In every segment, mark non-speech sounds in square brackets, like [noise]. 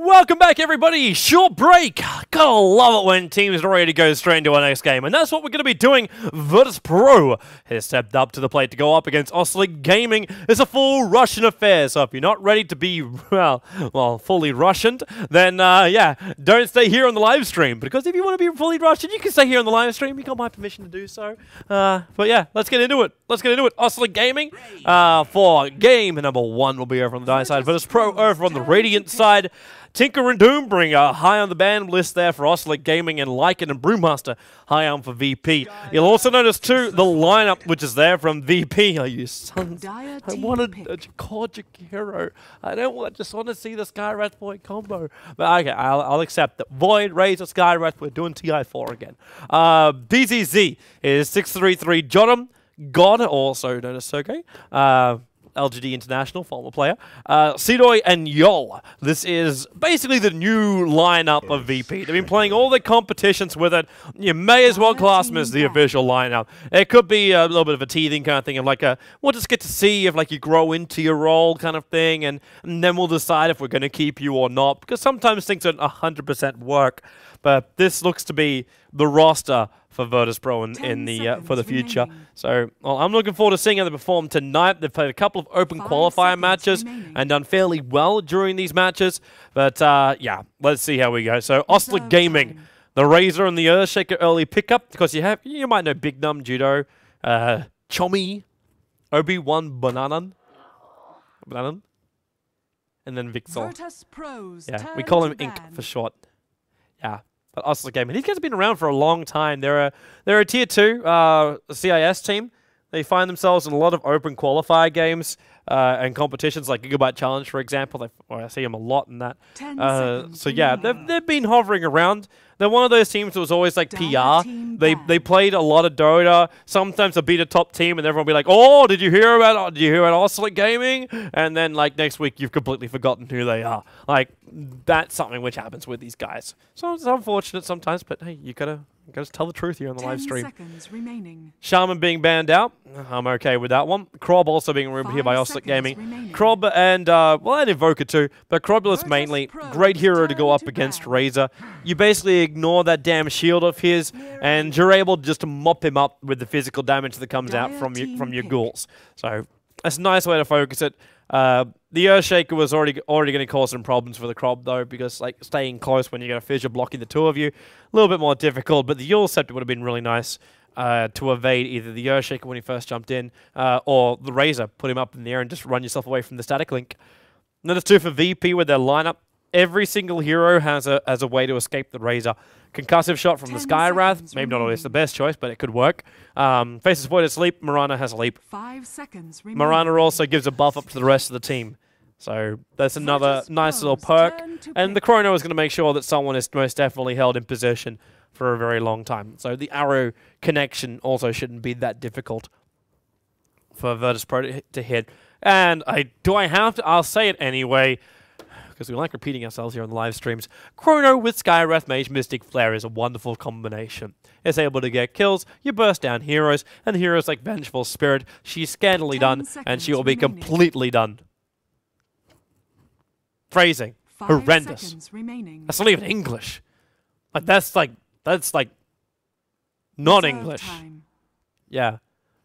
Welcome back, everybody. Short break. Gotta love it when teams are ready to go straight into our next game, and that's what we're going to be doing. Virtus Pro has stepped up to the plate to go up against Osliki Gaming. It's a full Russian affair, so if you're not ready to be, [laughs] well, well, fully Russian, then, uh, yeah, don't stay here on the live stream, because if you want to be fully Russian, you can stay here on the live stream. You got my permission to do so. Uh, but yeah, let's get into it. Let's get into it. Osliki Gaming uh, for game number one will be over on the die side. Virtus Pro over on the Radiant side. Tinker and Doombringer high on the ban list there for Osliki Gaming and Lycan and Brewmaster high on for VP. You'll also notice too the lineup which is there from VP. Oh, you sons! I wanted a Core hero. I don't want, just want to see the Skywrath Void combo. But okay, I'll, I'll accept that. Void, Razor, Skywrath. We're doing TI4 again. Uh, BZZ is 633 Jotm. God, also known as Sergey. Uh, LGD International, former player. Uh, Sedoy and Yol. This is basically the new lineup of VP. They've been playing all the competitions with it. You may as well class them as the official lineup. It could be a little bit of a teething kind of thing of like a, we'll just get to see if like you grow into your role kind of thing, and, and then we'll decide if we're going to keep you or not, because sometimes things don't 100% work. But this looks to be the roster for Virtus Pro in, in the uh, for the future. Remaining. So well, I'm looking forward to seeing how they perform tonight. They've played a couple of open Five qualifier matches remaining. and done fairly well during these matches. But uh, yeah, let's see how we go. So Osliki Gaming, time. the Razor and the Earthshaker early pickup because you have you might know Big Num Judo, uh, Chomi, Obi Wan Bananan, Bananan, and then Vixel. Yeah, we call him Ink for short. Yeah, Osliki Gaming. These guys have been around for a long time. They're a they're a tier two uh, CIS team. They find themselves in a lot of open qualifier games uh, and competitions like Gigabyte Challenge, for example. They, well, I see them a lot in that. Uh, so yeah, they've, they've been hovering around. They're one of those teams that was always like PR. They they played a lot of Dota. Sometimes they'll beat a top team and everyone will be like, "Oh, did you hear about did you hear about Osliki Gaming?" And then like next week you've completely forgotten who they are. Like that's something which happens with these guys. So it's unfortunate sometimes, but hey, you gotta gotta tell the truth here on the live stream. Seconds remaining. Shaman being banned out. I'm okay with that one. Krob also being removed here by Osliki Gaming. Remaining. Krob and uh, well, and Invoker too, but Krobelus mainly great hero to go up against Razor. You basically ignore that damn shield of his, and you're able just to mop him up with the physical damage that comes out from your from your ghouls. So that's a nice way to focus it. Uh, the Earthshaker was already already going to cause some problems for the Krob though, because like staying close when you got a fissure blocking the two of you, a little bit more difficult. But the Eul Scepter would have been really nice uh, to evade either the Earthshaker when he first jumped in, uh, or the Razor, put him up in the air and just run yourself away from the static link. And then there's two for VP with their lineup. Every single hero has a has a way to escape the Razor. Concussive shot from the Skywrath. Maybe not always the best choice, but it could work. Um, faces void of sleep. Mirana has a leap. Five seconds. Mirana also gives a buff up to the rest of the team. So that's another nice little perk. And the Chrono is going to make sure that someone is most definitely held in position for a very long time. So the arrow connection also shouldn't be that difficult for Virtus Pro to hit. And I do I have to? I'll say it anyway because we like repeating ourselves here on the live streams. Chrono with Skywrath Mage Mystic Flare is a wonderful combination. It's able to get kills, you burst down heroes, and heroes like Vengeful Spirit, she's scantily done, and she will be remaining. completely done. Phrasing. Five Horrendous. That's not even English. Like, that's like, that's like, not English. Yeah.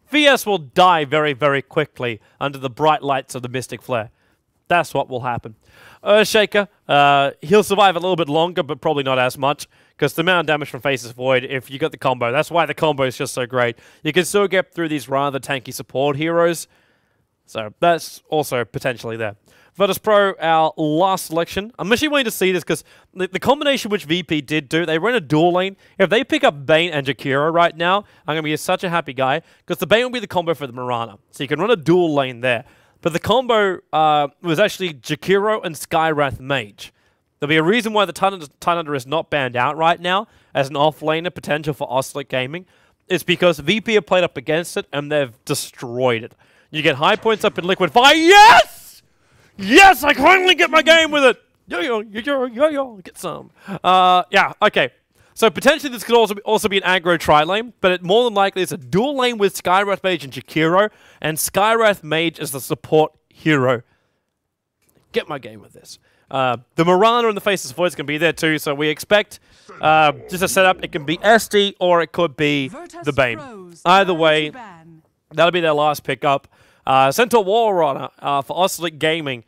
VS will die very, very quickly under the bright lights of the Mystic Flare. That's what will happen. Earthshaker, uh, he'll survive a little bit longer, but probably not as much, because the amount of damage from Faceless Void, if you got the combo, that's why the combo is just so great. You can still get through these rather tanky support heroes, so that's also potentially there. Virtus Pro, our last selection. I'm actually waiting to see this because the, the, combination which VP did do, they run a dual lane. If they pick up Bane and Jakiro right now, I'm going to be such a happy guy because the Bane will be the combo for the Mirana. So you can run a dual lane there. But the combo uh, was actually Jakiro and Skywrath Mage. There'll be a reason why the Tidehunter is not banned out right now as an off-laner potential for Osliki Gaming. It's because VP have played up against it and they've destroyed it. You get high points up in Liquid Fire. Yes! Yes, I finally get my game with it! Yo, yo, yo, yo, yo, get some. Uh, yeah, okay. So potentially this could also be, also be an aggro tri-lane, but it more than likely is a dual lane with Skywrath Mage and Jakiro, and Skywrath Mage is the support hero. Get my game with this. Uh, the Mirana and the Faceless Void is going to be there too, so we expect uh, just a setup. It can be SD or it could be Virtus the Bane. Either way. That'll be their last pickup. Uh, Centaur War Runner uh, for Osliki Gaming.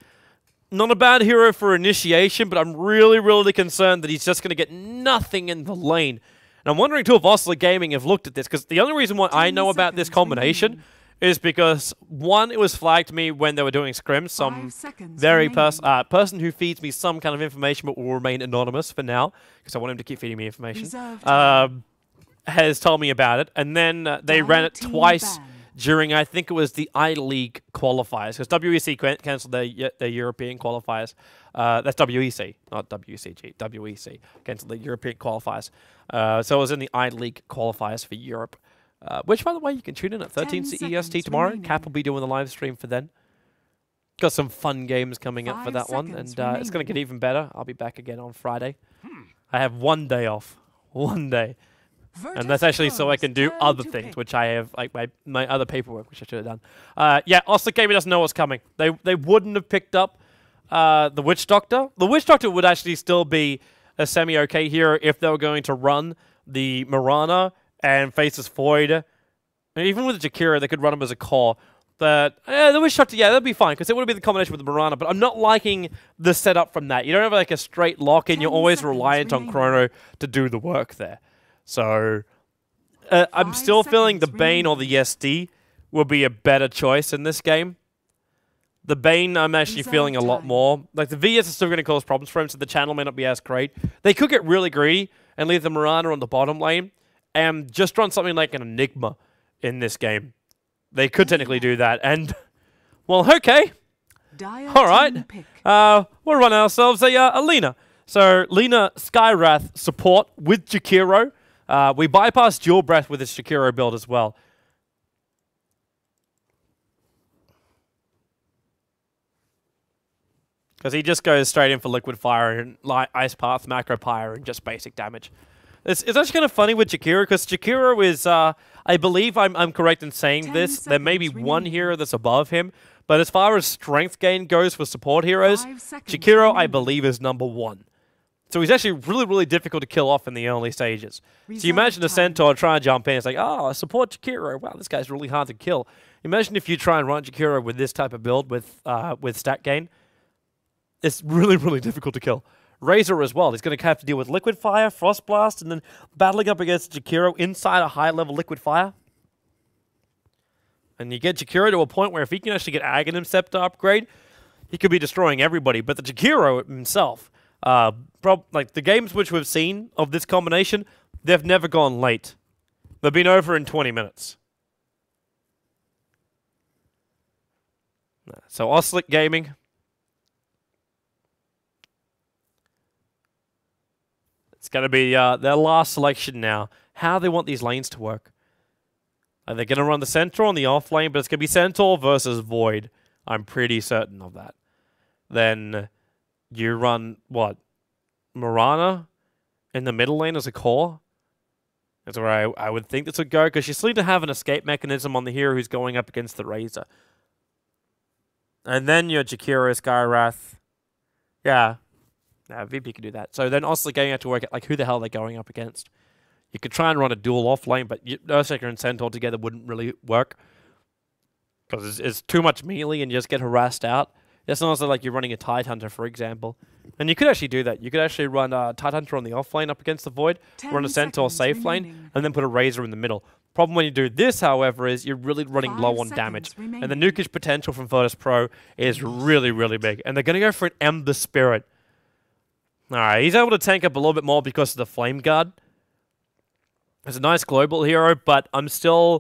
Not a bad hero for initiation, but I'm really, really concerned that he's just going to get nothing in the lane. And I'm wondering too if Osliki Gaming have looked at this, because the only reason why I know about this combination is because, one, it was flagged to me when they were doing scrims. Some very pers uh, person who feeds me some kind of information but will remain anonymous for now, because I want him to keep feeding me information. Um, has told me about it, and then uh, they ran it twice ban. During I think it was the I League qualifiers because WEC can- cancelled their their European qualifiers. Uh, that's WEC, not WCG. WEC cancelled the European qualifiers. Uh, so it was in the I League qualifiers for Europe. Uh, which, by the way, you can tune in at 13 10 CEST tomorrow. remaining. Cap will be doing the live stream for then. Got some fun games coming up for that one, and uh, it's going to get even better. I'll be back again on Friday. I have one day off. One day Virtus and that's actually so I can do other things, which I have like my, my other paperwork, which I should have done. Uh, yeah, Osliki Gaming doesn't know what's coming. They they wouldn't have picked up uh, the Witch Doctor. The Witch Doctor would actually still be a semi okay hero if they were going to run the Mirana and Faceless Void. And even with the Jakiro, they could run him as a core. But eh, the Witch Doctor, yeah, that'd be fine because it would be the combination with the Mirana. But I'm not liking the setup from that. You don't have like a straight lock in. You're always reliant on. Chrono to do the work there. So uh, I'm Five still feeling the Bane or the SD will be a better choice in this game. The Bane, I'm actually feeling a lot more. Like the VS is still going to cause problems for him, so the channel may not be as great. They could get really greedy and leave the Mirana on the bottom lane and just run something like an Enigma in this game. They could technically do that, and [laughs] well, okay. Dire All right. Uh, we'll run ourselves a, uh, a Lina. So Lina Skywrath support with Jakiro. Uh, we bypass Dual Breath with his Jakiro build as well. Because he just goes straight in for Liquid Fire and like Ice Path, Macropyre, and just basic damage. It's, it's actually kind of funny with Jakiro because Jakiro is, uh, I believe I'm, I'm correct in saying this. There may be seconds one hero that's above him, but as far as strength gain goes for support heroes, Jakiro, I believe, is number one. So he's actually really, really difficult to kill off in the early stages. so you imagine a. Centaur trying to jump in. It's like, oh, I support Jakiro. Wow, this guy's really hard to kill. Imagine if you try and run Jakiro with this type of build with uh, with stat gain. It's really, really difficult to kill. Razor as well. He's going to have to deal with Liquid Fire, Frost Blast, and then battling up against Jakiro inside a high level Liquid Fire. And you get Jakiro to a point where if he can actually get Aghanim Scepter upgrade, he could be destroying everybody. But the Jakiro himself, uh, prob- like the games which we've seen of this combination, they've never gone late. They've been over in 20 minutes. So Osliki Gaming. It's going to be uh, their last selection now. How they want these lanes to work. Are they going to run the Centaur on the off lane? But it's going to be Centaur versus Void. I'm pretty certain of that. Then you run, what? Mirana in the middle lane as a core? That's where I, I would think this would go, because you still need to have an escape mechanism on the hero who's going up against the Razor. And then your Jakiro, Skywrath. Yeah. Yeah, VP can do that. So then Osler going out to work out, like, who the hell are they going up against? You could try and run a dual off lane, but you- Earthshaker and Centaur together wouldn't really work. Because it's, it's too much melee and you just get harassed out. It's not also like you're running a Tide Hunter, for example. And you could actually do that. You could actually run a Tide Hunter on the off lane up against the Void, run a 10 Centaur safe lane, and then put a Razor in the middle. Problem when you do this, however, is you're really running Five low on damage. seconds And the remaining. nukage potential from Virtus Pro is really, really big. And they're going to go for an Ember Spirit. Alright, he's able to tank up a little bit more because of the Flame Guard. It's a nice global hero, but I'm still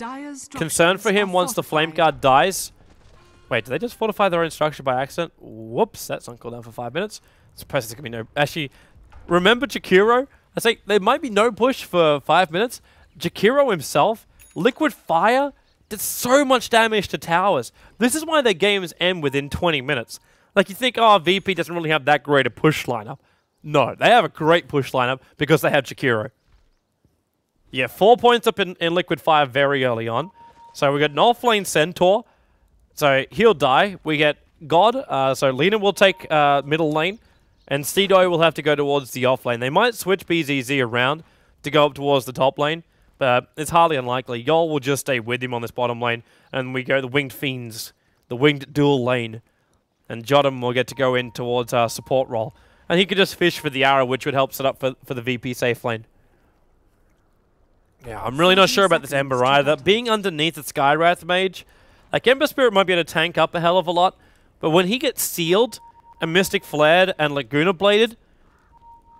concerned for him once the Flame. Guard dies. Wait, did they just fortify their own structure by accident? Whoops, that's on cooldown for five minutes. Suppose there's going to be no... Actually, remember Jakiro? I say there might be no push for five minutes. Jakiro himself, Liquid Fire, did so much damage to towers. This is why their games end within 20 minutes. Like, you think, oh, VP doesn't really have that great a push lineup. No, they have a great push lineup because they have Jakiro. Yeah, four points up in, in Liquid Fire very early on. So we got an offlane Centaur. So he'll die. We get God. Uh, so Lina will take uh, middle lane. And Cedo will have to go towards the off lane. They might switch BZZ around to go up towards the top lane, but it's highly unlikely. Yol will just stay with him on this bottom lane, and we go the Winged Fiends, the Winged Dual lane. And Jotm will get to go in towards our support role. And he could just fish for the arrow, which would help set up for, for the VP safe lane. Yeah, I'm really not sure about this Ember either. Being underneath the Skywrath Mage, like Ember Spirit might be able to tank up a hell of a lot, but when he gets sealed and Mystic Flared and Laguna Bladed,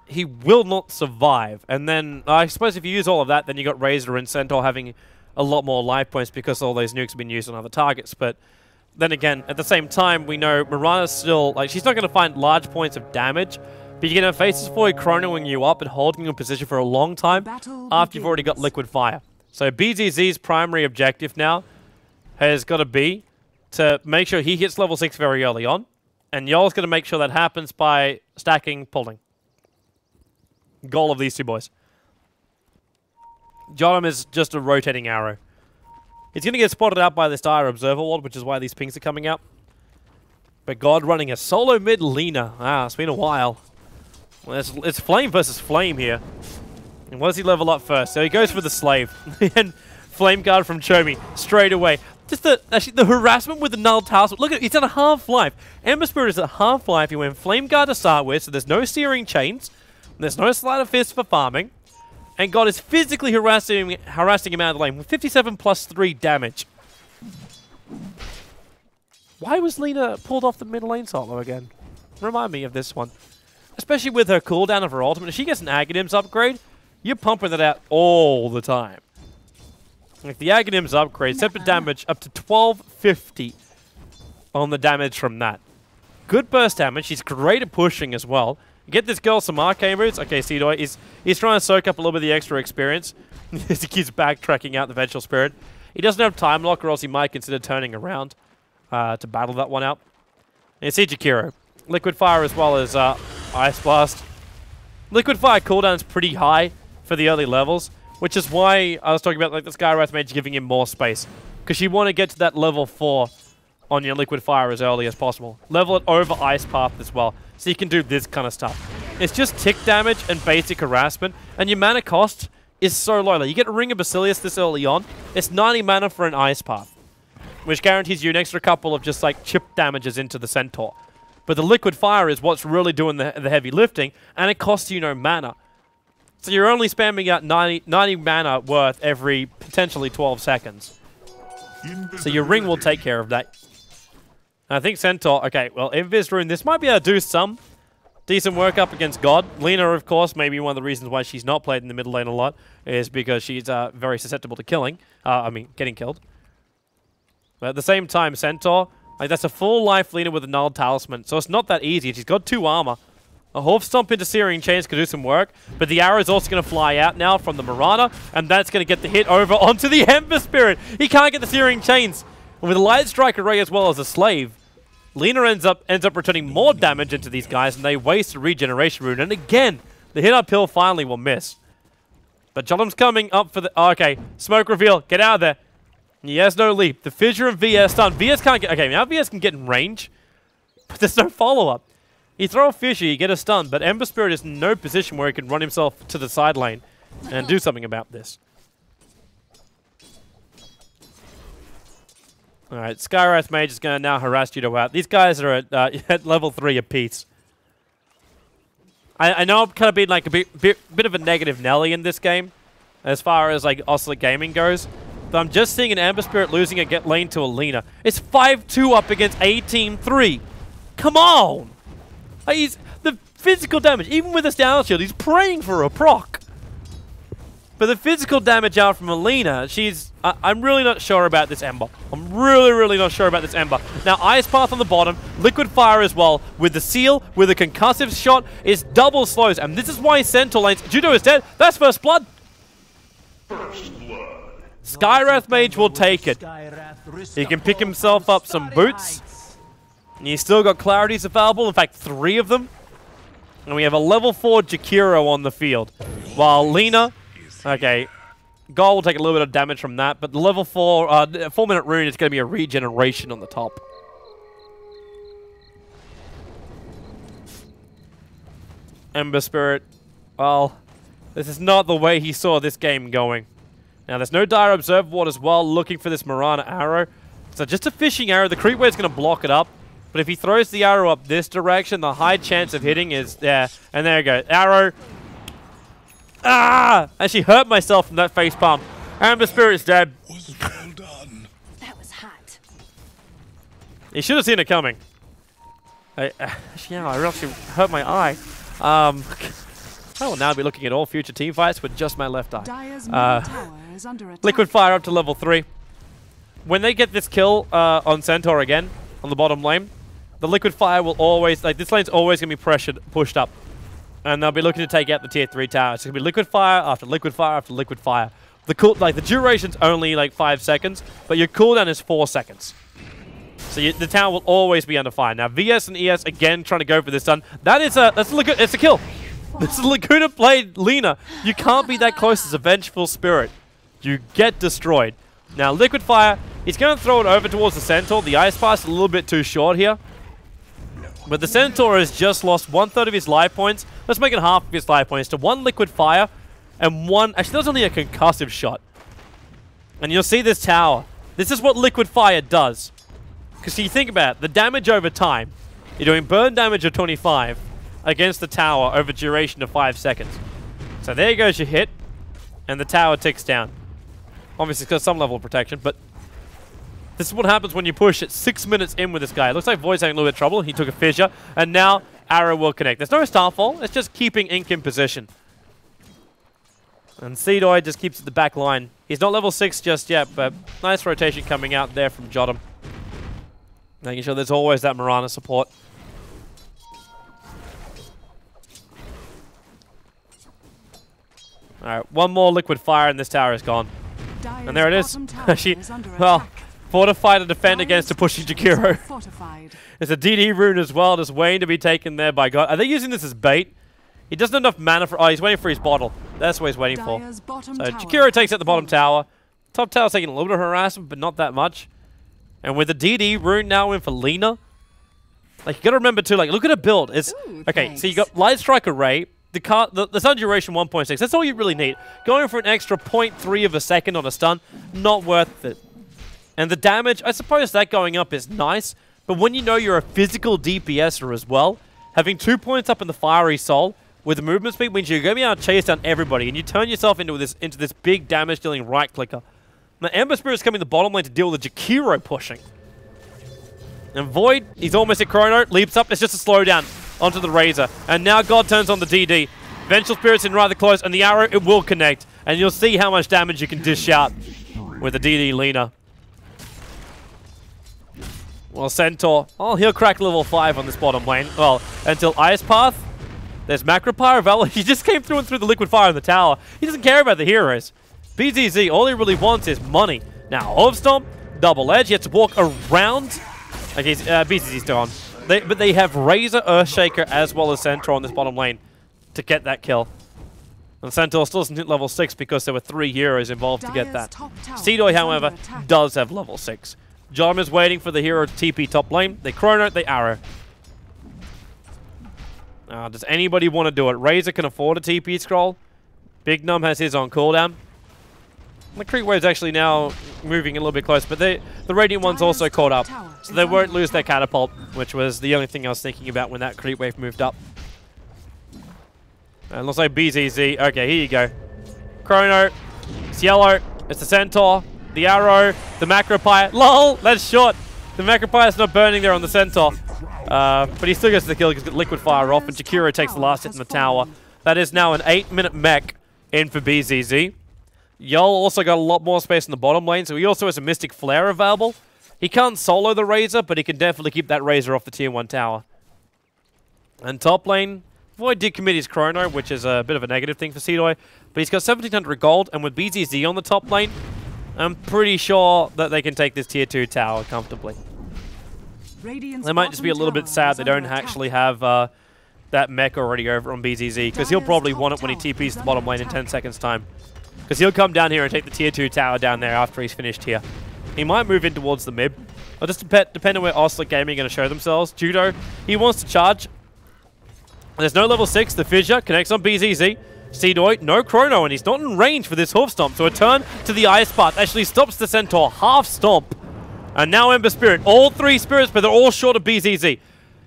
he will not survive. And then, I suppose if you use all of that, then you got Razor and Centaur having a lot more life points because all those nukes have been used on other targets. But then again, at the same time, we know Mirana's still, like, she's not going to find large points of damage, but you're going to face this void chronoing you up and holding your position for a long time Battle after you've already got liquid fire. So BZZ's primary objective now has got to be to make sure he hits level 6 very early on, and Yol's going to make sure that happens by stacking pulling. Goal of these two boys. Jotm is just a rotating arrow. He's going to get spotted out by this dire observer ward, which is why these pings are coming out. But God running a solo mid Lina. Ah, it's been a while. Well, it's, it's Flame versus Flame here. And what does he level up first? So he goes for the Slave. [laughs] and Flame Guard from Chomi straight away. Just the actually the harassment with the Null Talisman. Look at he's at a half-life. Ember Spirit is at half-life. He went Flame Guard to start with, so there's no Searing Chains. There's no Sleight of Fist for farming. And God is physically harassing harassing him out of the lane with 57 plus 3 damage. Why was Lina pulled off the mid lane solo again? Remind me of this one. Especially with her cooldown of her ultimate. If she gets an Aghanims upgrade, you're pumping that out all the time. Like the Aghanims upgrade, separate damage up to 1250 on the damage from that. Good burst damage. She's great at pushing as well. Get this girl some arcane boots. Okay, Sedoy is he's trying to soak up a little bit of the extra experience. [laughs] As he keeps backtracking out the Vengeful Spirit. He doesn't have time lock, or else he might consider turning around uh, to battle that one out. And see Jakiro. Liquid Fire as well as uh, Ice Blast. Liquid Fire cooldown is pretty high for the early levels, which is why I was talking about like the Skywrath Mage giving him more space. Because you want to get to that level 4 on your Liquid Fire as early as possible. Level it over Ice Path as well, so you can do this kind of stuff. It's just tick damage and basic harassment, and your mana cost is so low. Like, you get Ring of Basilius this early on, it's 90 mana for an Ice Path, which guarantees you an extra couple of just like chip damages into the Centaur. But the Liquid Fire is what's really doing the, the heavy lifting, and it costs you no mana. So you're only spamming out 90, 90 mana worth every potentially 12 seconds. So your ring will take care of that. I think Centaur, okay, well, Invis Rune, this might be able to do some decent work up against God. Lina, of course, maybe one of the reasons why she's not played in the middle lane a lot is because she's uh, very susceptible to killing. Uh, I mean, getting killed. But at the same time, Centaur, like that's a full life Lina with a null talisman, so it's not that easy. She's got two armor. A Hoof Stomp into Searing Chains could do some work, but the arrow is also going to fly out now from the Mirana, and that's going to get the hit over [laughs] onto the Ember Spirit. He can't get the Searing Chains. And with a Light Strike Array as well as a Slave, Lina ends up ends up returning more damage into these guys, and they waste a Regeneration Rune. And again, the hit uphill finally will miss. But Jotm's coming up for the... Oh, okay, Smoke Reveal, get out of there. He has no leap. The Fissure and VS stun. VS can't get... Okay, now VS can get in range, but there's no follow-up. You throw a Fissure, you get a stun, but Ember Spirit is in no position where he can run himself to the side lane and do something about this. Alright, Skywrath Mage is going to now harass Judo out. These guys are at, uh, [laughs] at level 3 apiece. I, I know I've kind of been like a bit, bit, bit of a negative Nelly in this game, as far as like Oscillate Gaming goes. But I'm just seeing an Ember Spirit losing a get lane to Alina. It's 5-2 up against A Team 3. Come on! Like, he's the physical damage, even with his down shield, he's praying for a proc. But the physical damage out from Alina, she's... I, I'm really not sure about this Ember. I'm really, really not sure about this Ember. Now, Ice Path on the bottom, Liquid Fire as well, with the Seal, with a concussive shot, is double slows. And this is why Centaur lanes... Judo is dead. That's First Blood. Skywrath Mage will take it. He can pick himself up some boots. He's still got clarities available, in fact, three of them. And we have a level 4 Jakiro on the field. While Lena, okay, Gol will take a little bit of damage from that, but the level 4, uh, 4 minute rune is going to be a regeneration on the top. Ember Spirit, well, this is not the way he saw this game going. Now, there's no Dire Observer Ward as well, looking for this Mirana arrow. So just a fishing arrow. The creep wave's going to block it up. But if he throws the arrow up this direction, the high chance of hitting is there. And there you go. Arrow. Ah! Actually hurt myself from that face palm. Ember Spirit's dead. Was well done. That was hot. He should have seen it coming. I, uh, yeah, I actually hurt my eye. Um, [laughs] I will now be looking at all future team fights with just my left eye. Uh, tower is under attack. Liquid Fire up to level 3. When they get this kill uh, on Centaur again, on the bottom lane, the Liquid Fire will always, like this lane's always going to be pressured, pushed up. And they'll be looking to take out the tier 3 tower. It's going to be Liquid Fire after Liquid Fire after Liquid Fire. The cool, like the duration's only like 5 seconds, but your cooldown is 4 seconds. So you, the tower will always be under fire. Now VS and ES again trying to go for this stun. That is a, that's a, it's a kill. [laughs] This is Laguna played Lina. You can't be that close as a vengeful spirit. You get destroyed. Now, Liquid Fire, he's going to throw it over towards the Centaur. The Ice Path is a little bit too short here. But the Centaur has just lost one third of his life points. Let's make it half of his life points to one Liquid Fire and one. Actually, that was only a concussive shot. And you'll see this tower. This is what Liquid Fire does. Because you think about it, the damage over time. You're doing burn damage of 25 against the tower over duration of 5 seconds. So there goes your hit, and the tower ticks down. Obviously, it's got some level of protection, but this is what happens when you push it 6 minutes in with this guy. It looks like Void's having a little bit of trouble. He took a fissure, and now Arrow will connect. There's no Starfall. It's just keeping Ink in position. And Sedoy just keeps at the back line. He's not level 6 just yet, but nice rotation coming out there from Jotm. Making sure there's always that Mirana support. Alright, one more liquid fire and this tower is gone. And there it is. [laughs] she, well, attack. Fortify to defend against [laughs] a pushing Jakiro. Fortified. There's a DD rune as well, just waiting to be taken there by God. Are they using this as bait? He doesn't have enough mana for. Oh, he's waiting for his bottle. That's what he's waiting for. So Jakiro takes out the bottom tower. Top tower's taking a little bit of harassment, but not that much. And with the DD rune now in for Lina, like you gotta remember too, like look at a build. It's Ooh, okay. So you thanks. got Light Strike Array. The, car, the, the stun duration 1.6. That's all you really need. Going for an extra 0.3 of a second on a stun, not worth it. And the damage, I suppose that going up is nice, but when you know you're a physical DPSer as well, having two points up in the Fiery Soul with the movement speed means you're going to be able to chase down everybody, and you turn yourself into this into this big damage-dealing right clicker. Now, Ember Spirit's coming the bottom lane to deal with the Jakiro pushing. And Void, he's almost at Chrono, leaps up, it's just a slowdown onto the Razor. And now God turns on the DD. Vengeful Spirit's in rather close, and the arrow, it will connect. And you'll see how much damage you can dish out with the DD Lina. Well, Centaur, oh, he'll crack level 5 on this bottom lane. Well, until Ice Path. There's Macropyre Valor. [laughs] He just came through and through the liquid fire in the tower. He doesn't care about the heroes. BZZ, all he really wants is money. Now, Stomp, Double Edge. He has to walk around. Okay, uh, BZZ's still on. They, but they have Razor, Earthshaker, as well as Centaur on this bottom lane to get that kill. And Centaur still doesn't hit level 6 because there were three heroes involved to get that. Sedoy, however, does have level 6. John is waiting for the hero to TP top lane. They chrono, they arrow. Uh, does anybody want to do it? Razor can afford a TP scroll. Big Num has his on cooldown. The Creep Wave's actually now moving a little bit close, but they, the Radiant one's also caught up. So they won't lose their catapult, which was the only thing I was thinking about when that Creep Wave moved up. And looks like BZZ. Okay, here you go. Chrono. It's yellow. It's the Centaur. The arrow. The Macropyre. LOL! That's short. The Macropyre's not burning there on the Centaur. Uh, but he still gets the kill because Liquid Fire off, and Jakiro takes the last hit in the tower. That is now an 8-minute mech in for BZZ. Yol also got a lot more space in the bottom lane, so he also has a Mystic Flare available. He can't solo the Razor, but he can definitely keep that Razor off the Tier 1 tower. And top lane, Void did commit his Chrono, which is a bit of a negative thing for Sedoy, but he's got 1700 gold, and with BZZ on the top lane, I'm pretty sure that they can take this Tier 2 tower comfortably. Radiant's They might just be a little bit sad they don't attack. actually have uh, that mech already over on BZZ, because he'll probably want it when he TPs the bottom lane in 10 seconds time. Because he'll come down here and take the tier 2 tower down there after he's finished here. He might move in towards the mid. It'll just dep depend on where Osliki Gaming are going to show themselves. Judo, he wants to charge. There's no level 6. The Fissure connects on BZZ. Sedoy, no Chrono, and he's not in range for this Hoof Stomp. So a turn to the Ice Path actually stops the Centaur. Hoof Stomp. And now Ember Spirit. All three Spirits, but they're all short of BZZ.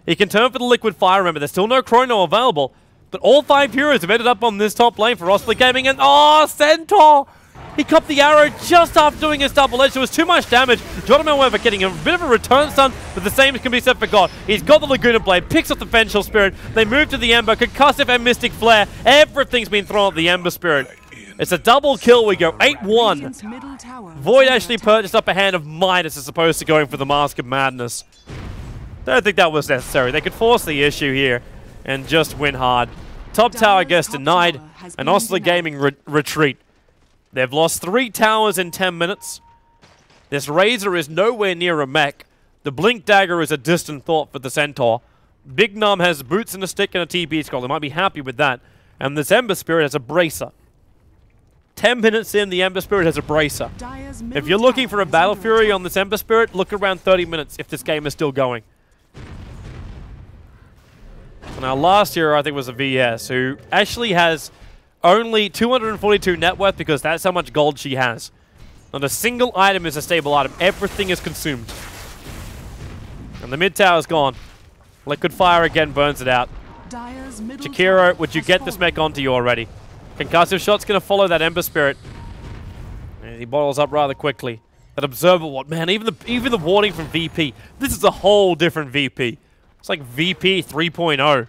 He can turn for the Liquid Fire, remember. There's still no Chrono available. But all five heroes have ended up on this top lane for Rossley Gaming. And, oh, Centaur! He copped the arrow just after doing his double edge. There was too much damage. Jordan however, getting a bit of a return stun, but the same can be said for God. He's got the Laguna Blade, picks up the Vengeful Spirit. They move to the Ember, Concussive and Mystic Flare. Everything's been thrown at the Ember Spirit. It's a double kill. We go 8-1. Radiant's middle tower Void actually purchased up a hand of Midas as opposed to going for the Mask of Madness. Don't think that was necessary. They could force the issue here and just win hard. Top tower gets denied, and Osliki. Gaming re retreat. They've lost three towers in 10 minutes. This Razor is nowhere near a mech. The Blink Dagger is a distant thought for the Centaur. Big Num has boots and a stick and a TP scroll. They might be happy with that. And this Ember Spirit has a bracer. 10 minutes in, the Ember Spirit has a bracer. If you're looking for a Battle Fury on this Ember Spirit, look around 30 minutes if this game is still going. Now, last year, I think, was a VS who actually has only 242 net worth because that's how much gold she has. Not a single item is a stable item. Everything is consumed. And the mid tower is gone. Liquid Fire again burns it out. Jakiro, would you get this mech onto you already? Concussive shot's going to follow that Ember Spirit. And he bottles up rather quickly. That Observer What? man, even the even the warning from VP. This is a whole different VP. It's like VP 3.0.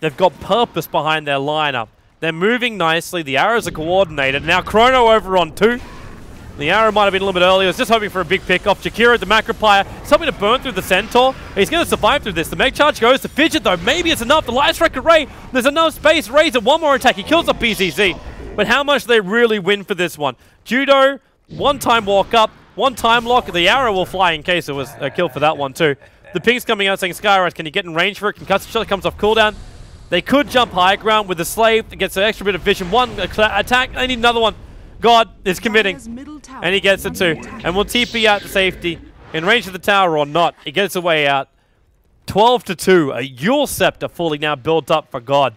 They've got purpose behind their lineup. They're moving nicely. The arrows are coordinated. Now Chrono over on two. The arrow might have been a little bit earlier. I was just hoping for a big pick off. Jakiro, the Macropyre, something to burn through the Centaur. He's going to survive through this. The Meg Charge goes. The Fidget, though, maybe it's enough. The Light Strike Array, there's enough space. Razor, one more attack. He kills up BZZ. But how much do they really win for this one? Judo, one time walk up, one time lock. The arrow will fly in case it was a kill for that one, too. The ping's coming out saying, Skywrath, can you get in range for it? Concussive shot comes off cooldown. They could jump high ground with the slave that gets an extra bit of vision. One attack, they need another one. God is committing. Dire's middle tower And he gets it too. And will TP out to safety. In range of the tower or not. He gets a way out. 12 to 2. A Eul Scepter fully now built up for God.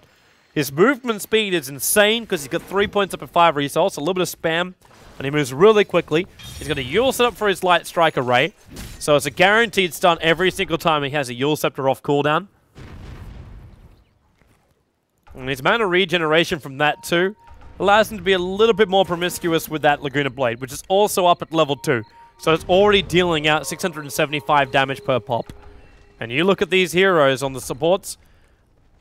His movement speed is insane because he's got three points up at five resource, a little bit of spam, and he moves really quickly. He's got a Eul set up for his Light Strike Array, so it's a guaranteed stun every single time he has a Eul Scepter off cooldown. And his mana regeneration from that too allows him to be a little bit more promiscuous with that Laguna Blade, which is also up at level 2. So it's already dealing out 675 damage per pop. And you look at these heroes on the supports,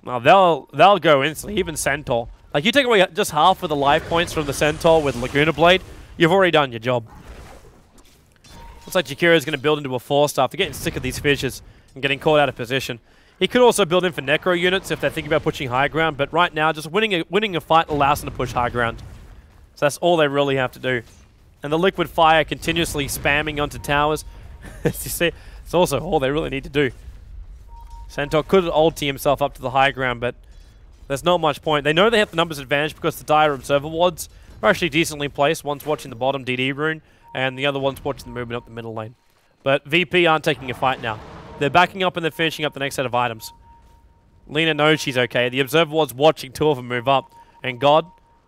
well, they'll they'll go instantly, even Centaur. Like, you take away just half of the life points from the Centaur with Laguna Blade, you've already done your job. Looks like Jakiro's going to build into a 4-star after getting sick of these fishes and getting caught out of position. He could also build in for Necro units if they're thinking about pushing high ground, but right now, just winning a, winning a fight allows them to push high ground. So that's all they really have to do. And the Liquid Fire continuously spamming onto towers. [laughs] As you see, it's also all they really need to do. Centaur could ulti himself up to the high ground, but there's not much point. They know they have the numbers advantage because the Dire Observer Wards are actually decently placed. One's watching the bottom DD rune, and the other one's watching the movement up the middle lane. But VP aren't taking a fight now. They're backing up and they're finishing up the next set of items. Lina knows she's okay. The Observer was watching two of them move up. And God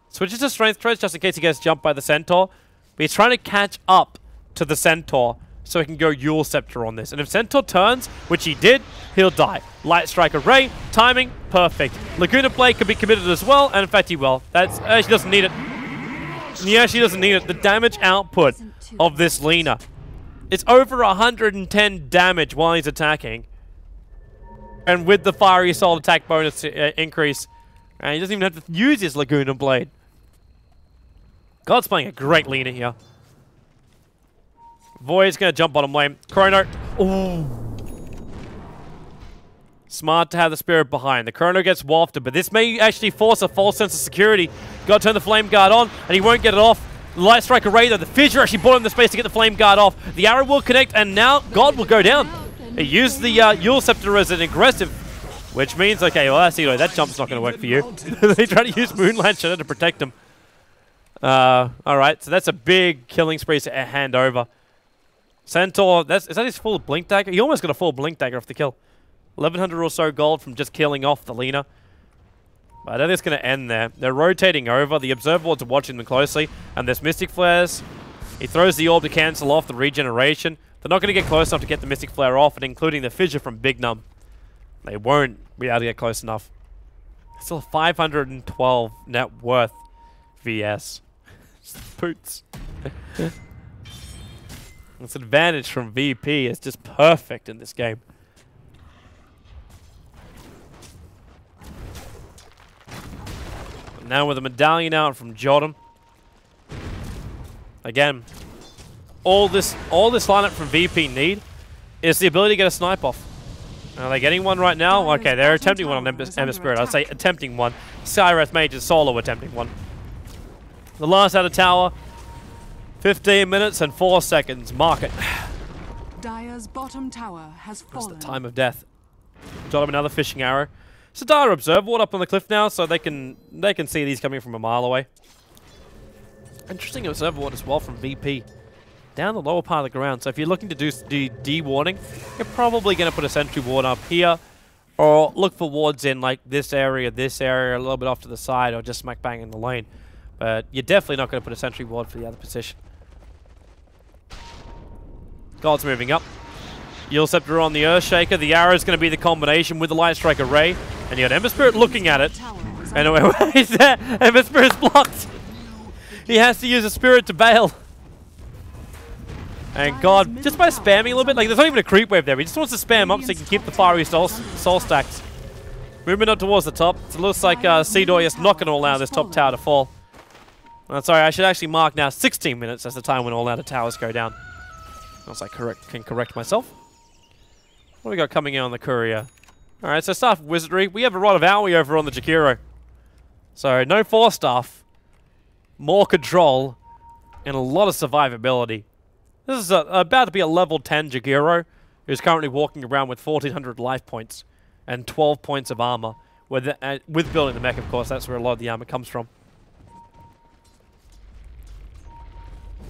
switches to Strength Treads just in case he gets jumped by the Centaur. But he's trying to catch up to the Centaur so he can go Eul Scepter on this. And if Centaur turns, which he did, he'll die. Light Strike Array, timing, perfect. Laguna Blade could be committed as well, and in fact he will. That's, uh, she doesn't need it. Yeah, she doesn't need it. The damage output of this Lina. It's over 110 damage while he's attacking. And with the Fiery Soul attack bonus uh, increase, uh, he doesn't even have to use his Laguna Blade. God's playing a great Lina here. Void's to jump bottom lane. Chrono. Ooh. Smart to have the spirit behind. The Chrono gets wafted, but this may actually force a false sense of security. Got to turn the Flame Guard on, and he won't get it off. Light Strike Array, though. The Fissure actually bought him the space to get the Flame Guard off. The arrow will connect, and now God will go down. He used the uh, Eul Scepter as an aggressive, which means, okay, well, that's, you that jump's not going to work for you. [laughs] they try to use Moonlight Shadow to protect him. Uh, all right, so that's a big killing spree to hand over. Centaur, that's, is that his full Blink Dagger? He almost got a full Blink Dagger off the kill. 1100 or so gold from just killing off the Lina. But I don't think it's going to end there. They're rotating over. The Observer are watching them closely. And there's Mystic Flares. He throws the orb to cancel off the regeneration. They're not going to get close enough to get the Mystic Flare off, and including the Fissure from Big Num. They won't be able to get close enough. Still 512 net worth VS. [laughs] Boots. [laughs] this advantage from VP is just perfect in this game. Now with a medallion out from Jordan. Again, all this all this lineup from VP need is the ability to get a snipe off. Are they getting one right now? Okay, they're attempting one on Ember, Ember Spirit. I'd say attempting one. Skywrath Mage is solo attempting one. The last out of tower. 15 minutes and 4 seconds. Mark it. Dire's bottom tower has fallen. the time of death. Jot him another fishing arrow. So Dire Observe Ward up on the cliff now, so they can they can see these coming from a mile away. Interesting Observer Ward as well from VP. Down the lower part of the ground. So if you're looking to do d de-warding, you're probably going to put a sentry ward up here. Or look for wards in like this area, this area, a little bit off to the side, or just smack bang in the lane. But you're definitely not going to put a sentry ward for the other position. God's moving up. Eul Scepter on the Earthshaker. The arrow is going to be the combination with the Light Strike Array. And you got Ember Spirit looking at it. Under [laughs] where is that? Ember Spirit's blocked. He has to use a Spirit to bail. And God, just by spamming a little bit, like there's not even a creep wave there. He just wants to spam up so he can keep the fiery soul, soul stacks. Movement up towards the top. It looks like uh, Sedoy is not going to allow this top tower to fall. Uh, sorry, I should actually mark now 16 minutes as the time when all outer towers go down. Once I correct, can correct myself. What do we got coming in on the courier? Alright, so staff wizardry. We have a rod of Owie over on the Jakiro. So no force stuff, more control, and a lot of survivability. This is a, about to be a level 10 Jakiro, who's currently walking around with 1400 life points and 12 points of armor. With, the, uh, with building the mech, of course, that's where a lot of the armor comes from.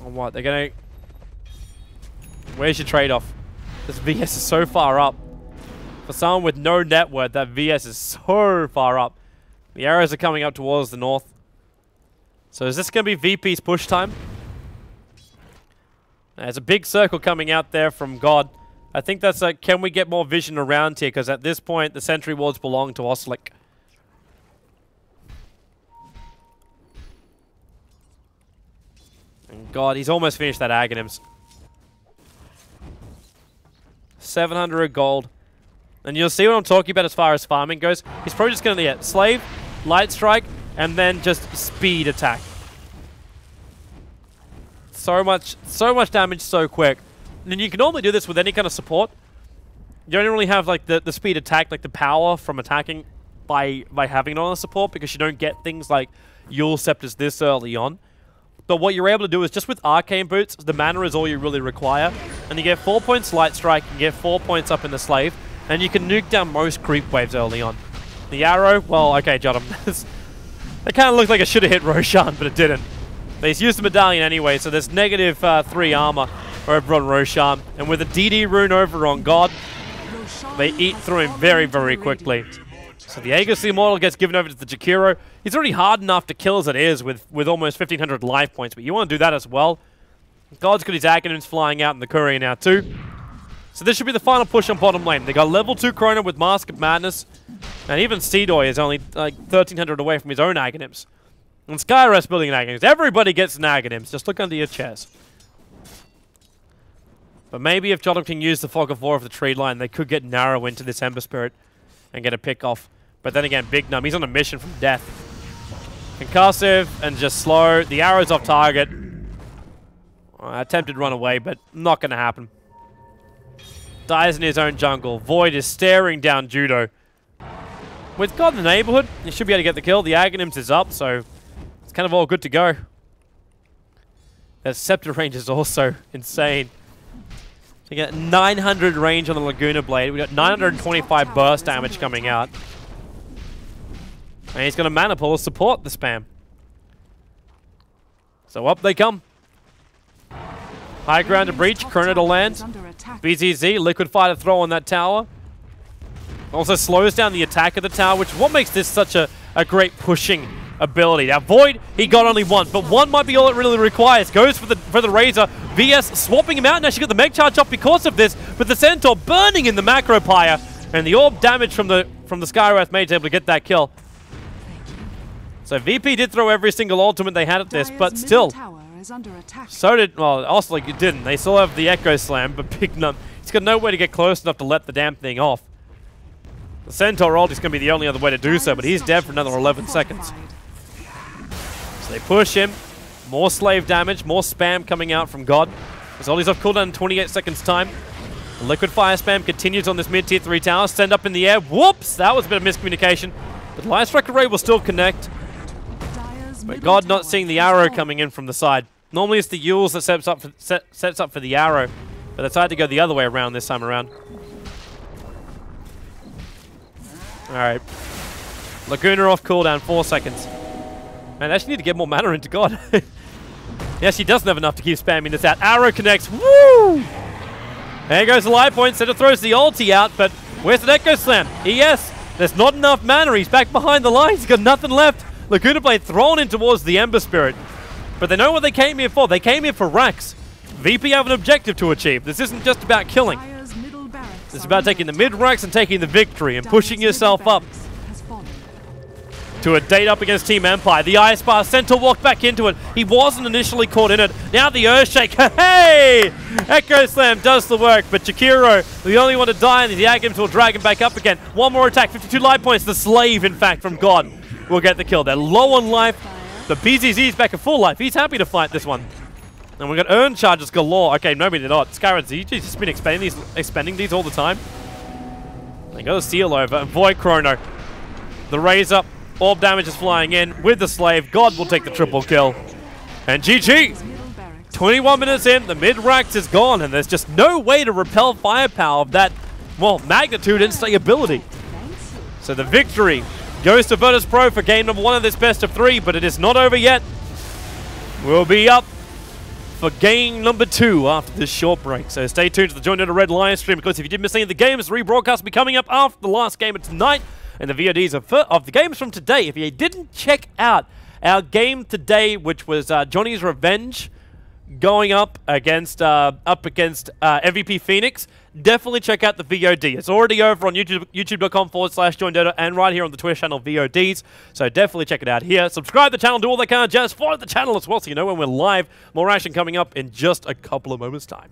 On what? They're gonna... Where's your trade-off? This VS is so far up. For someone with no net worth, that VS is so far up. The arrows are coming up towards the north. So is this going to be VP's push time? There's a big circle coming out there from God. I think that's like, can we get more vision around here? Because at this point, the sentry wards belong to Osliki. And God, he's almost finished that Aghanims. 700 gold. And you'll see what I'm talking about as far as farming goes. He's probably just going to get Slave, Light Strike, and then just Speed Attack. So much, so much damage so quick. And you can normally do this with any kind of support. You don't really have like the, the speed attack, like the power from attacking by by having it on a support because you don't get things like Eul Scepters this early on. But what you're able to do is just with Arcane Boots, the mana is all you really require. And you get 4 points Light Strike, you get 4 points up in the Slave, and you can nuke down most creep waves early on. The Arrow, well, okay, Jotm. [laughs] it kind of looked like it should have hit Roshan, but it didn't. But he's used the Medallion anyway, so there's negative uh, 3 armor over on Roshan. And with a DD rune over on God, they eat through him very, very quickly. So the Aegis the Immortal gets given over to the Jakiro. He's already hard enough to kill as it is with, with almost 1,500 life points, but you want to do that as well. God's got his Aghanims flying out in the courier now too. So this should be the final push on bottom lane. They got level 2 Chrono with Mask of Madness, and even Sedoy is only like 1,300 away from his own Aghanims. And Skywrath building an Aghanims. Everybody gets an Aghanims. Just look under your chairs. But maybe if Jotm can use the Fog of War of the tree line, they could get narrow into this Ember Spirit and get a pick off. But then again, Big Num, he's on a mission from death. Concussive and just slow. The arrow's off target. I attempted run away, but not going to happen. Dies in his own jungle. Void is staring down Judo. With God in the neighborhood, he should be able to get the kill. The Aghanims is up, so it's kind of all good to go. That Scepter [laughs] range is also insane. So you get 900 range on the Laguna Blade. We got 925 burst damage coming out. And he's going to mana to support the spam. So up they come. High ground to breach, Top to land. BZZ, Liquid Fire to throw on that tower. Also slows down the attack of the tower, which what makes this such a, a great pushing ability. Now Void, he got only one, but one might be all it really requires. Goes for the for the Razor. VS swapping him out. Now she got the Meg charge off because of this, but the Centaur burning in the Macropyre. And the orb damage from the from the Skywrath Mage able to get that kill. So VP did throw every single ultimate they had at this, but still, is under attack. so did, well, Osliki didn't. They still have the Echo Slam, but [laughs] Big Num, he's got no way to get close enough to let the damn thing off. The Centaur ult is going to be the only other way to do so, but he's dead for another 11 seconds. So they push him. More slave damage, more spam coming out from God. As Eul's off cooldown in 28 seconds time. The liquid fire spam continues on this mid tier 3 tower. Send up in the air. Whoops! That was a bit of miscommunication. But Light Strike Array will still connect. But God not seeing the arrow coming in from the side. Normally it's the Euls that sets up for, set, sets up for the arrow. But they decided to go the other way around this time around. Alright. Laguna off cooldown, 4 seconds. Man, they actually need to get more mana into God. yes, [laughs] he doesn't have enough to keep spamming this out. Arrow connects. Woo! There goes the life point. Centaur throws the ulti out, but where's the Echo Slam? Yes, there's not enough mana. He's back behind the line, He's got nothing left. Laguna Blade thrown in towards the Ember Spirit. But they know what they came here for. They came here for Rax. VP have an objective to achieve. This isn't just about killing. Barracks It's about taking the mid Rax and taking the victory and pushing yourself up barracks has fallen. to a date up against Team Empire. The Ice Bar Centaur walked back into it. He wasn't initially caught in it. Now the Earthshake. [laughs] Hey! Echo Slam does the work, but Jakiro, the only one to die, and the Agams will drag him back up again. One more attack, 52 life points. The Slave, in fact, from God will get the kill. They're low on life. The BZZ is back in full life. He's happy to fight this one. And we've got urn charges galore. Okay, no, nobody did not. Skywrath's just been expending these, expending these all the time. They got a seal over. And Void Chrono. The Razor. Orb damage is flying in with the Slave. God will take the triple kill. And GG! Dire's middle barracks 21 minutes in, the mid-rax is gone, and there's just no way to repel firepower of that, well, magnitude and stability. So the victory goes to Virtus Pro for game number one of this best of three, but it is not over yet. We'll be up for game number two after this short break. So stay tuned to the Join the Red Lion stream because if you did miss any of the games, the rebroadcast will be coming up after the last game of tonight and the VODs of, of the games from today. If you didn't check out our game today, which was uh, Johnny's Revenge, going up against uh, up against uh, MVP Phoenix, definitely check out the VOD. It's already over on YouTube, youtube.com forward slash join Dota and right here on the Twitch channel VODs. So definitely check it out here. Subscribe to the channel, do all that kind of jazz. Follow the channel as well so you know when we're live. More action coming up in just a couple of moments' time.